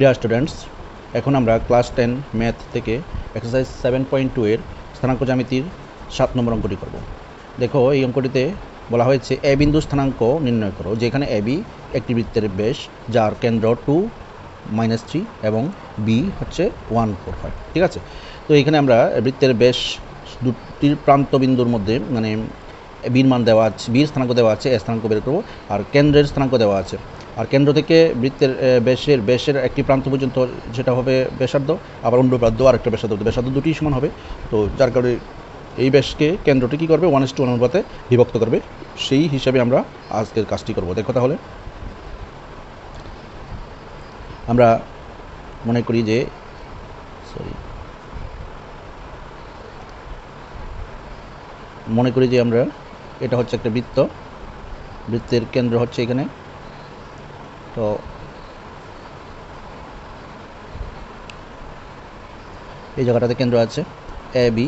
Deer students এখন আমরা class ten math থেকে এক্সারসাইজ সেভেন পয়েন্ট টু এর স্থানাঙ্ক জ্যামিতির সাত নম্বর অঙ্কটি করব। দেখো, এই অঙ্কটিতে বলা হয়েছে এ বিন্দু স্থানাঙ্ক নির্ণয় করো, যেখানে এ বি একটি বৃত্তের বেশ, যার কেন্দ্র টু মাইনাস থ্রি এবং বি হচ্ছে ওয়ান ফোর ফাইভ ঠিক আছে? তো এখানে আমরা বৃত্তের বেশ দুটি প্রান্ত বিন্দুর মধ্যে মানে বির মান দেওয়া আছে বির স্থানাঙ্ক দেওয়া আছে এ স্থানাঙ্ক বের করব, আর কেন্দ্রের স্থানাঙ্ক দেওয়া আছে। আর কেন্দ্র থেকে বৃত্তের ব্যাসের ব্যাসের একটি প্রান্ত পর্যন্ত যেটা হবে ব্যাসার্ধ, আবার অন্য প্রান্ত আরেকটা ব্যাসার্ধ ব্যাসার্ধ দুটি সমান হবে। তো যার কারণে এই ব্যাসকে কেন্দ্রটি কী করবে? ওয়ান এস টু অনুপাতে বিভক্ত করবে। সেই হিসাবে আমরা আজকের কাজটি করব। দেখো তাহলে। আমরা মনে করি যে সরি মনে করি যে আমরা, এটা হচ্ছে একটা বৃত্ত। বৃত্তের কেন্দ্র হচ্ছে এখানে। তো এই জায়গাটাতে কেন্দ্র আছে এ বি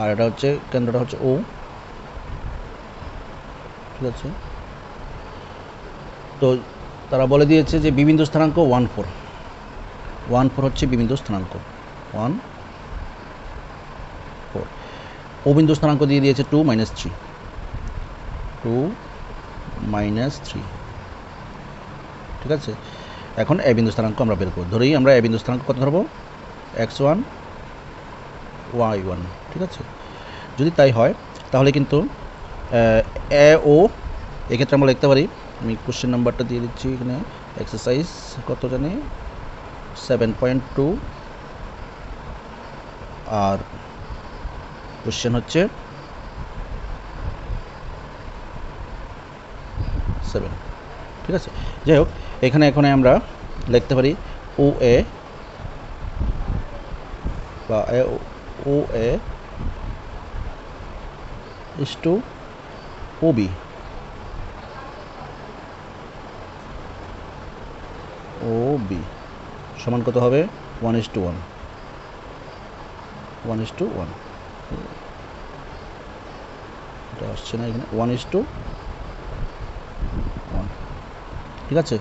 আর এটা হচ্ছে, কেন্দ্রটা হচ্ছে ও ঠিক আছে? তো তারা বলে দিয়েছে যে বিবিন্দু স্থানাঙ্ক ওয়ান ফোর ওয়ান ফোর হচ্ছে বিবিন্দু স্থানাঙ্ক, ওয়ান ফোর। ও বিন্দু স্থানাঙ্ক দিয়ে দিয়েছে two minus three two minus three ঠিক আছে? এখন এ বিন্দু স্থানাঙ্ক আমরা বের করব। ধরেই আমরা এ বিন্দু স্থানাঙ্ক কত ধরবো? এক্স ওয়ান ওয়াই ওয়ান ঠিক আছে? যদি তাই হয়, তাহলে কিন্তু এ ও এক্ষেত্রে আমরা লিখতে পারি, আমি কোশ্চেন নাম্বারটা দিয়ে দিচ্ছি এখানে এক্সারসাইজ কত জানি? সেভেন পয়েন্ট টু আর কোশ্চেন হচ্ছে সেভেন ঠিক আছে? যাই হোক, এখানে এখন আমরা লিখতে পারি ও এ বা O A is to O B O B সমান কত হবে? One is to one one is to one এটা আসছে না এখানে। ওয়ান ইস টু ঠিক আছে?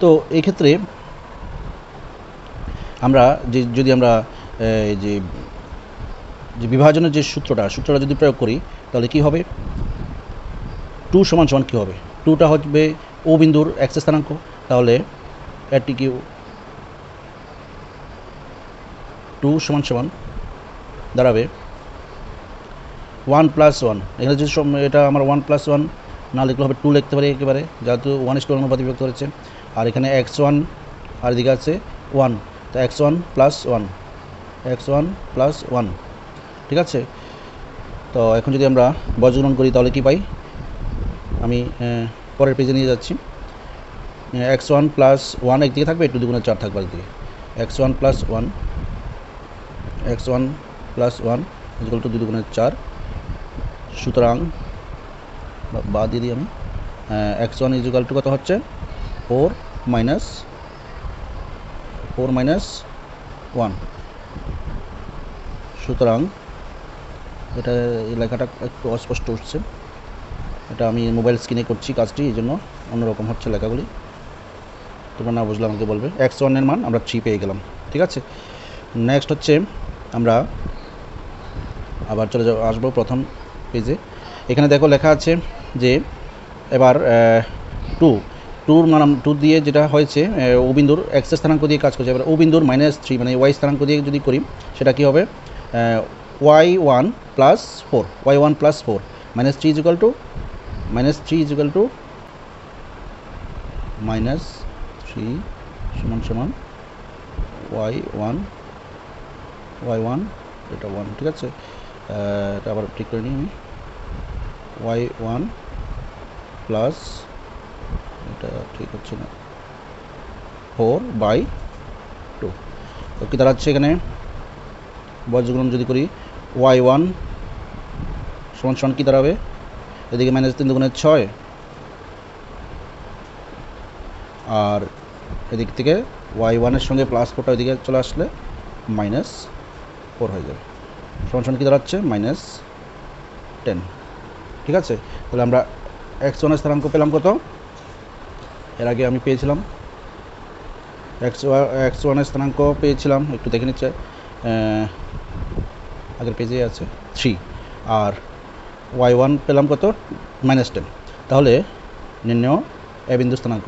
তো এই ক্ষেত্রে আমরা যে, যদি আমরা যে যে বিভাজনের যে সূত্রটা সূত্রটা যদি প্রয়োগ করি, তাহলে কি হবে? টু সমান সমান কী হবে? টুটা হবে ও বিন্দুর এক্স স্থানাঙ্ক। তাহলে এটি কি টু সমান সমান দাঁড়াবে ওয়ান প্লাস ওয়ান। এখানে যদি এটা আমার ওয়ান প্লাস ওয়ান না লিখলে হবে টু লিখতে পারি একেবারে, যেহেতু ওয়ান ইস টু অনুপাতে বিভক্ত করেছে। আর এখানে এক্স ওয়ান আর এদিকে আছে ওয়ান তো x one plus one x one plus one ঠিক আছে? তো এখন যদি আমরা বজ্রগ্রহণ করি, তাহলে কি পাই? আমি পরের পেজে নিয়ে যাচ্ছি। এক্স ওয়ান প্লাস ওয়ান একদিকে থাকবে, একটু দুগুণে চার থাকবে একদিকে x one plus one x one plus one equal to দুই দুগুণে চার। সুতরাং বা- দিয়ে দিই আমি। এক্স ওয়ান ইকুয়াল টু কত হচ্ছে? Four minus four minus one সুতরাং এটা এই লেখাটা একটু অস্পষ্ট উঠছে এটা আমি মোবাইল স্ক্রিনে করছি কাজটি, এই জন্য অন্যরকম হচ্ছে লেখাগুলি। তোমরা না বুঝলে আমাকে বলবে। এক্স ওয়ানের মান আমরা থ্রি পেয়ে গেলাম। ঠিক আছে? নেক্সট হচ্ছে আমরা আবার চলে যাব আসব প্রথম পেজে এখানে দেখো লেখা আছে যে এবার টু টুর মান টু দিয়ে যেটা হয়েছে আহ, ও বিন্দুর এক্স স্থানাঙ্ক দিয়ে কাজ করছে। এবার ও বিন্দুর মাইনাস থ্রি মানে ওয়াই স্থানাঙ্ক দিয়ে যদি করি সেটা কী হবে? Y one plus four y one plus four minus three is equal to minus three is equal to minus three সমান সমান ওয়াই ওয়ান ওয়াই ওয়ান এটা ওয়ান ঠিক আছে? এটা আবার ঠিক করে নিই আমি। ওয়াই ওয়ান প্লাস এটা ঠিক হচ্ছে না। ফোর বাই টু তো কী দাঁড়াচ্ছে এখানে। বজ্রগ্রহণ যদি করি ওয়াই ওয়ান সমান সমান কী দাঁড়াবে? এদিকে মাইনাস তিন দুগুণের ছয়। আর এদিক থেকে ওয়াই ওয়ানের সঙ্গে প্লাস ফোরটা ওইদিকে চলে আসলে মাইনাস ফোর হয়ে যাবে। সমান সমান কী দাঁড়াচ্ছে? মাইনাস টেন ঠিক আছে? তাহলে আমরা এক্স ওয়ানের স্থানাঙ্ক পেলাম কত? এর আগে আমি পেয়েছিলাম। এক্স এক্স ওয়ানের স্থানাঙ্ক পেয়েছিলাম, একটু দেখে নিচ্ছে। আগের পেজে আছে থ্রি আর ওয়াই ওয়ান পেলাম কত? মাইনাস টেন তাহলে নির্ণয় এ বিন্দু স্থানাঙ্ক।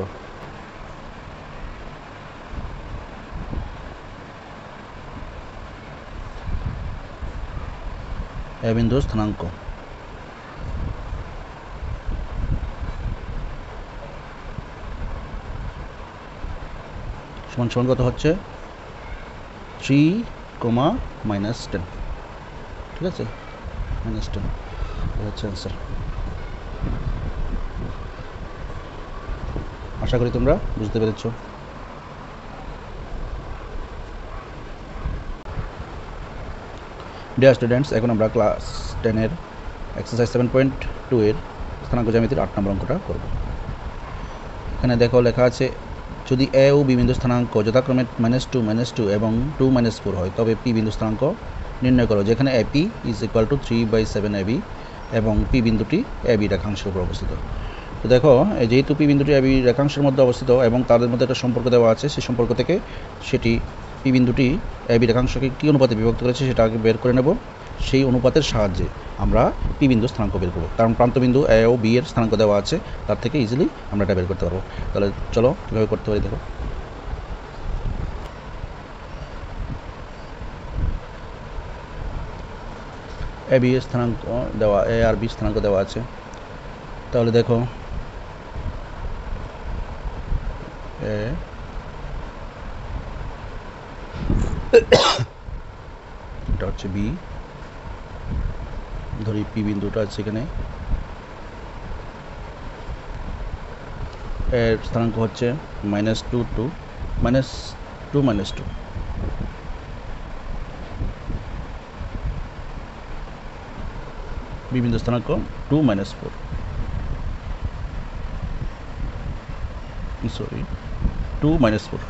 এ বিন্দু স্থানাঙ্ক। সমান সমান কত হচ্ছে? থ্রি কমা মাইনাস টেন ঠিক আছে? মাইনাস টেন হচ্ছে অ্যান্সার আশা করি তোমরা বুঝতে পেরেছ। ডিয়ার স্টুডেন্টস এখন আমরা ক্লাস টেনের এক্সারসাইজ সেভেন পয়েন্ট টু এর স্থানাঙ্ক জ্যামিতির আট নম্বর অঙ্কটা করব। এখানে দেখো লেখা আছে যদি এ ও বি বিন্দু স্থানাঙ্ক যথাক্রমে মাইনাস টু মাইনাস টু এবং টু মাইনাস ফোর হয়, তবে পি বিন্দু স্থানাঙ্ক নির্ণয় করো, যেখানে A P is equal to three by seven A B এবং পি বিন্দুটি এ বি রেখাংশের উপর অবস্থিত। তো দেখো যেহেতু পি বিন্দুটি এবি রেখাংশের মধ্যে অবস্থিত এবং তাদের মধ্যে একটা সম্পর্ক দেওয়া আছে সেই সম্পর্ক থেকে সেটি পি বিন্দুটি এবি রেখাংশকে কী অনুপাতে বিভক্ত করেছে সেটা আগে বের করে নেব। সেই অনুপাতের সাহায্যে আমরা পি বিন্দু স্থানাঙ্ক বের করব। কারণ প্রান্তবিন্দু এ ও বি এর স্থানাঙ্ক দেওয়া আছে, তার থেকে ইজিলি আমরা এটা বের করতে পারব। তাহলে চলো, কীভাবে করতে পারি দেখো। এ বি স্থানাঙ্ক দেওয়া এ আর বি স্থানাঙ্ক দেওয়া আছে। তাহলে দেখো এ এটা হচ্ছে বি ধরি পি বিন্দুটা আছে এখানে। এর স্থানাঙ্ক হচ্ছে minus two two minus two minus two B বিন্দু স্থানাঙ্ক two minus four sorry two minus four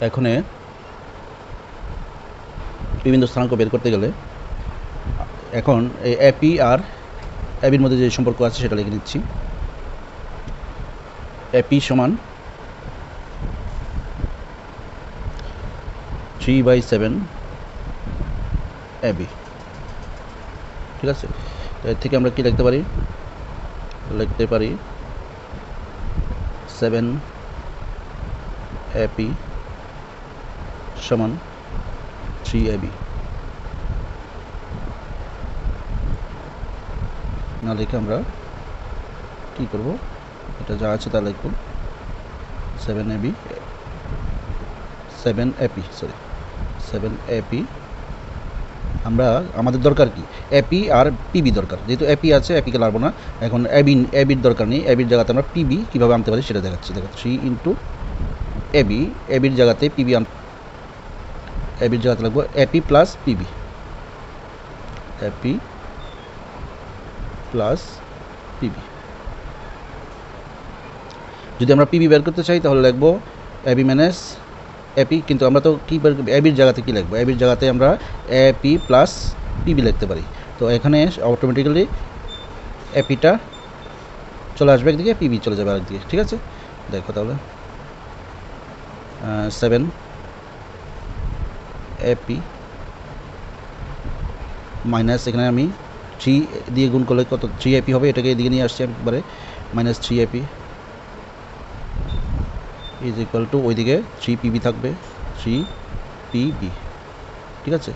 এখন বিভিন্ন স্থানাঙ্ক বের করতে গেলে এখন এই অ্যাপি আর অ্যাবির মধ্যে যে সম্পর্ক আছে সেটা লিখে নিচ্ছি। অ্যাপি সমান থ্রি বাই সেভেন অ্যাবি ঠিক আছে? এর থেকে আমরা কি লিখতে পারি? লিখতে পারি সেভেন এপি সমান থ্রি এবি না লিখে আমরা কী করব? এটা যা আছে তা লিখব। Seven AB seven AP sorry seven AP আমরা, আমাদের দরকার কি? এপি আর পিবি দরকার। যেহেতু এপি আছে এপিকে লাগবো না। এখন এবিন এবির দরকার নেই। এবির জায়গাতে আমরা পিবি কীভাবে আনতে পারি সেটা দেখাচ্ছি। দেখো থ্রি ইন্টু এবি এবির জায়গাতে পিবি আন এবির জায়গাতে লাগবো AP plus PB AP plus PB যদি আমরা পিবি বের করতে চাই, তাহলে লিখব এবি মাইনাস এপি কিন্তু আমরা তো কী বের এবির জায়গাতে কী লিখব এবির জায়গাতে আমরা এপি প্লাস পিবি লিখতে পারি। তো এখানে অটোমেটিক্যালি এপিটা চলে আসবে একদিকে পিবি চলে যাবে আরেকদিকে, ঠিক আছে? দেখো তাহলে। সেভেন, এপি, মাইনাস এখানে আমি থ্রি দিয়ে গুণ করলে কত, থ্রি এপি হবে, এটাকে এদিকে নিয়ে আসছি একবারে, minus three AP is equal to ওইদিকে থ্রি পিবি থাকবে, থ্রি পিবি ঠিক আছে?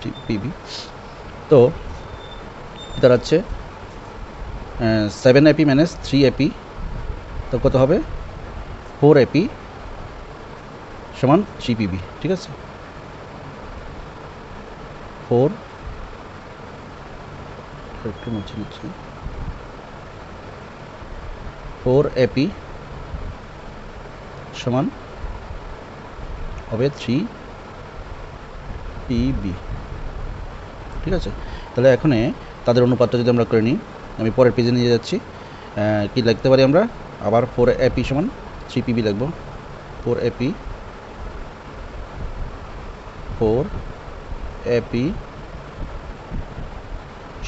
থ্রি পিবি তো দাঁড়াচ্ছে seven AP minus three AP, তো কত হবে? ফোর এপি সমান থ্রি পিবি ঠিক আছে? ফোর ফোর এপি সমান হবে থ্রি পিবি ঠিক আছে? তাহলে এখানে তাদের অনুপাতটা যদি আমরা করে নিই, আমি পরের পেজে নিয়ে যাচ্ছি। কি লিখতে পারি আমরা? আবার ফোর এপি সমান থ্রি পিবি লিখব। ফোর এপি ফোর এপি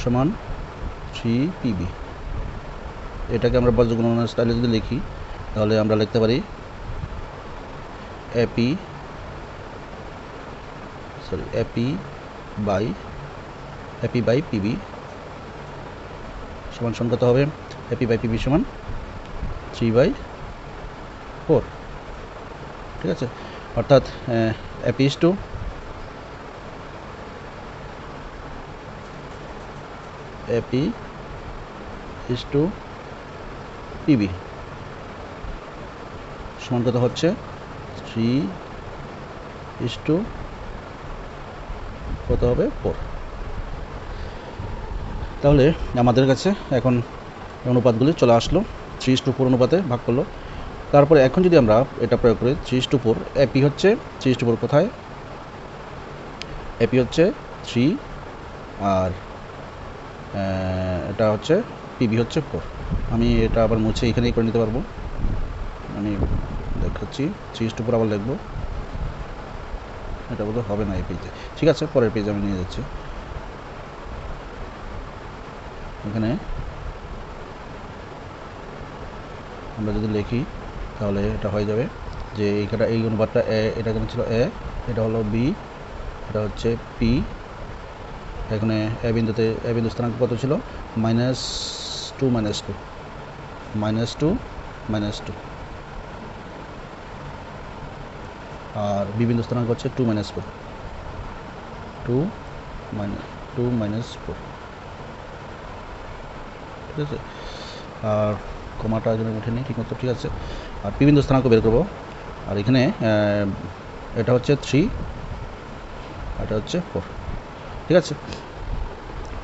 সমান থ্রি পিবি এটাকে আমরা বজ্রগুণনের স্টাইলে যদি লিখি, তাহলে আমরা লিখতে পারি AP sorry AP by AP by PB সমান সমান কত হবে এপি বাই পিবি সমান থ্রি বাই ফোর। ঠিক আছে? অর্থাৎ is to AP is to PB সমান কত হচ্ছে থ্রি ইস টু কত হবে ফোর তাহলে আমাদের কাছে এখন অনুপাতগুলি চলে আসলো। থ্রি ইস টু ফোর অনুপাতে ভাগ করল। তারপরে এখন যদি আমরা এটা প্রয়োগ করি three is to four AP হচ্ছে থ্রি ইস টু ফোর কোথায়? এপি হচ্ছে থ্রি আর এটা হচ্ছে পিবি হচ্ছে ফোর আমি এটা আবার মুছে এখানেই করে নিতে পারব। আমি দেখাচ্ছি থ্রি টু ফোর আবার লিখব। এটা বোধহয় হবে না এই পেজে ঠিক আছে, পরের পেজে আমি নিয়ে যাচ্ছি। এখানে আমরা যদি লিখি, তাহলে এটা হয়ে যাবে যে এইখানে এই অনুপাতটা এ, এটা এখানে ছিল? এ, এটা হলো বি এটা হচ্ছে পি এখানে এ বিন্দুতে, এ বিন্দু স্থানাঙ্ক কত ছিল? Minus two minus two. Minus two minus two. আর বি বিন্দু স্থানাঙ্ক হচ্ছে two minus four. Two minus two minus four. ঠিক আছে? আর কমাটা এখানে উঠেনি ঠিক মতো, ঠিক আছে? আর পি বিন্দু স্থানাঙ্ক বের করব। আর এখানে এটা হচ্ছে থ্রি এটা হচ্ছে ফোর। ঠিক আছে?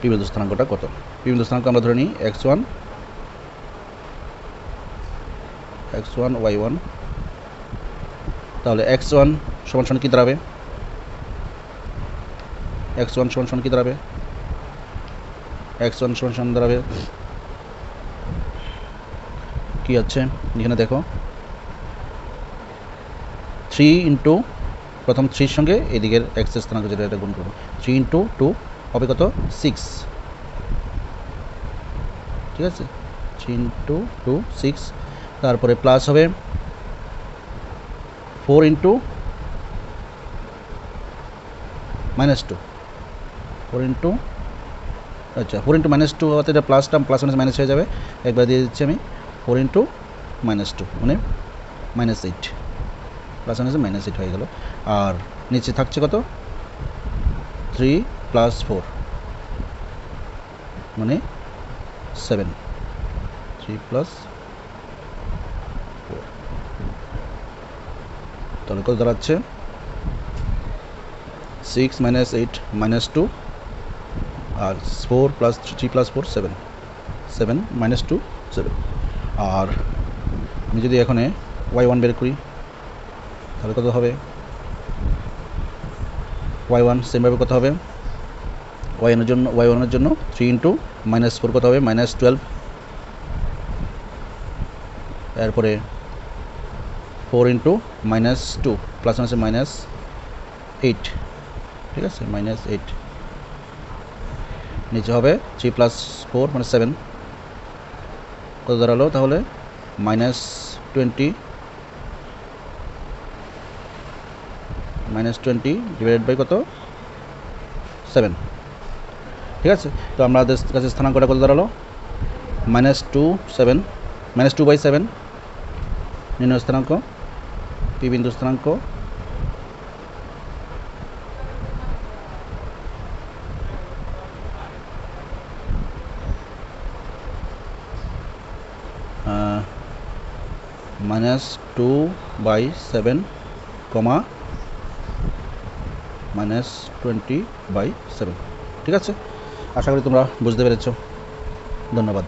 বিন্দু স্থানাঙ্কটা কত? বিন্দু স্থানাঙ্ক আমরা ধরে নিই x one x one y one তাহলে এক্স ওয়ান সমান সমান কী দাঁড়াবে? এক্স ওয়ান সমান সমান কী দাঁড়াবে? এক্স ওয়ান সমান সমান দাঁড়াবে কী আছে? এখানে দেখো থ্রি ইন্টু প্রথম থ্রির সঙ্গে এদিকের এক্সের স্থানাঙ্ক যেটা, এটা গুণ করব থ্রি ইন্টু টু হবে কত? সিক্স। ঠিক আছে? Three into two, six. তারপরে প্লাস হবে four into minus two. Four into আচ্ছা ফোর ইন্টু মাইনাস টু হতে এটা প্লাসটা প্লাস মাইনাস মাইনাস হয়ে যাবে। একবার দিয়ে দিচ্ছি আমি। ফোর ইন্টু মাইনাস টু মানে মাইনাস এইট। প্লাস মাইনাসে মাইনাস এইট হয়ে গেল। আর নিচে থাকছে কত? থ্রি প্লাস ফোর মানে সেভেন থ্রি প্লাস ফোর তাহলে কত দাঁড়াচ্ছে? Six minus eight minus two আর four plus three plus four seven seven minus two seven আর আমি যদি এখানে ওয়াই ওয়ান বের করি তাহলে কত হবে? ওয়াই ওয়ান সেমভাবে কত হবে? ওয়াই ওয়ানের জন্য ওয়াই ওয়ানের জন্য থ্রি ইন্টু মাইনাস ফোর কত হবে? মাইনাস টুয়েলভ এরপরে four into minus two plus আছে মাইনাস এইট ঠিক আছে? মাইনাস এইট নিচে হবে থ্রি প্লাস ফোর মানে সেভেন কত দাঁড়াল তাহলে? Minus twenty minus twenty divided by কত? সেভেন ঠিক আছে? তো আমাদের কাছে স্থানাঙ্কটা কত দাঁড়াল? Minus two seven minus two by seven নির্ণয় স্থানাঙ্ক। পি বিন্দু স্থানাঙ্ক। Minus two by seven comma minus twenty by seven ঠিক আছে? আশা করি তোমরা বুঝতে পেরেছ। ধন্যবাদ।